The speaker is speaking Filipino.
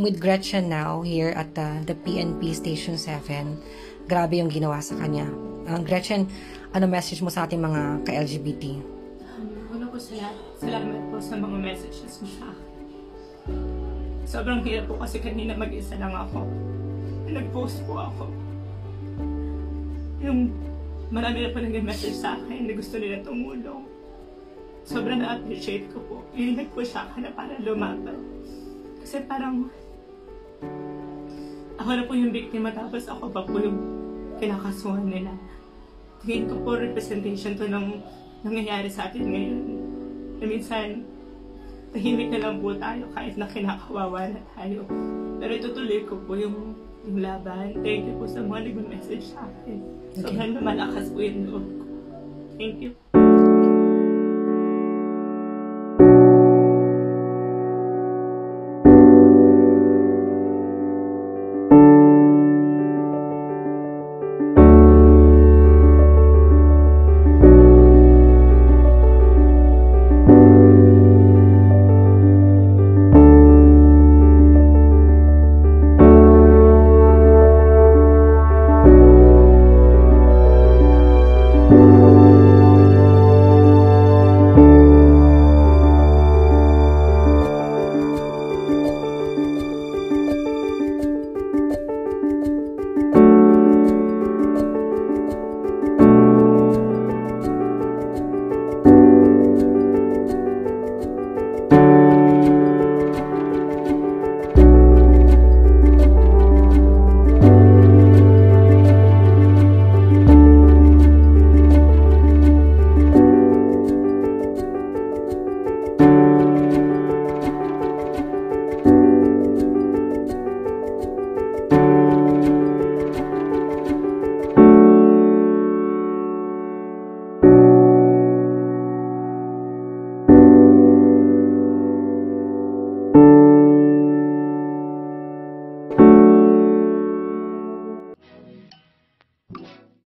with Gretchen now here at the, the PNP Station 7. Grabe yung ginawa sa kanya. Uh, Gretchen, ano message mo sa ating mga ka-LGBT? Um, Una po sala, salamat po sa mga messages mo sa akin. Sobrang hirap po kasi kanina mag-isa lang ako. Nag-post po ako. Yung marami na po nag-message sa akin na gusto nila tumulong. Sobrang na-appreciate ko po. Nag-push sa akin na para lumaban. Kasi parang ako na po yung biktima tapos ako pa po yung kinakasuhan nila. Tingin ko po representation to ng nangyayari sa atin ngayon. Na minsan, tahimik na lang po tayo kahit na kinakawawa na tayo. Pero itutuloy ko po yung, yung laban. Thank you po sa mga nag-message sa akin. Sobrang lumalakas po yung loob ko. Thank you.